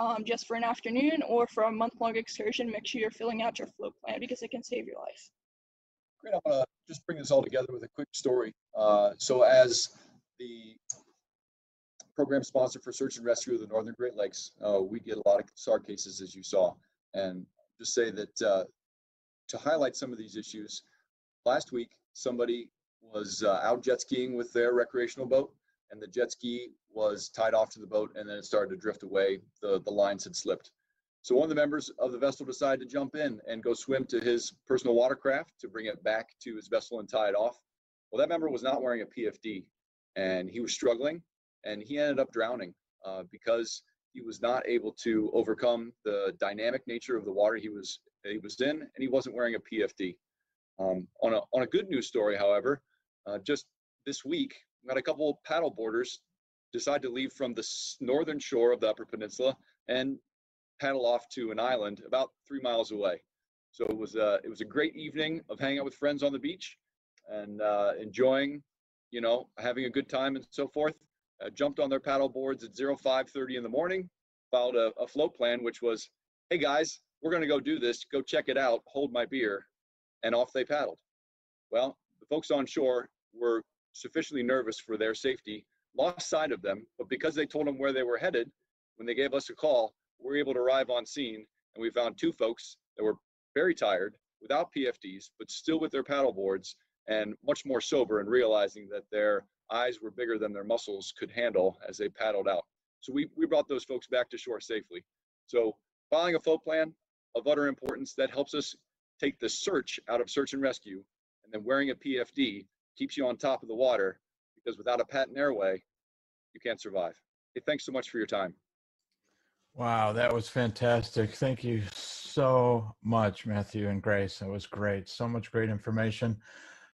um, just for an afternoon or for a month-long excursion, make sure you're filling out your float plan because it can save your life. Great. I'm gonna just bring this all together with a quick story. Uh, so as the program sponsor for search and rescue of the Northern Great Lakes, uh, we get a lot of SAR cases, as you saw. And just say that uh, to highlight some of these issues, last week somebody was uh, out jet skiing with their recreational boat, and the jet ski was tied off to the boat, and then it started to drift away. The the lines had slipped. So one of the members of the vessel decided to jump in and go swim to his personal watercraft to bring it back to his vessel and tie it off. Well, that member was not wearing a PFD, and he was struggling, and he ended up drowning uh, because he was not able to overcome the dynamic nature of the water he was he was in, and he wasn't wearing a PFD. Um, on a on a good news story, however, uh, just this week, got a couple paddle boarders decide to leave from the northern shore of the Upper Peninsula and paddle off to an island about three miles away. So it was a it was a great evening of hanging out with friends on the beach and uh, enjoying, you know, having a good time and so forth. Uh, jumped on their paddle boards at 05:30 in the morning, filed a, a float plan, which was, "Hey guys, we're going to go do this. Go check it out. Hold my beer," and off they paddled. Well, the folks on shore were sufficiently nervous for their safety, lost sight of them, but because they told them where they were headed, when they gave us a call, we were able to arrive on scene and we found two folks that were very tired without PFDs, but still with their paddle boards and much more sober and realizing that their eyes were bigger than their muscles could handle as they paddled out. So we, we brought those folks back to shore safely. So filing a float plan of utter importance that helps us take the search out of search and rescue and then wearing a PFD keeps you on top of the water because without a patent airway, you can't survive. Hey, thanks so much for your time. Wow, that was fantastic. Thank you so much, Matthew and Grace. That was great. So much great information.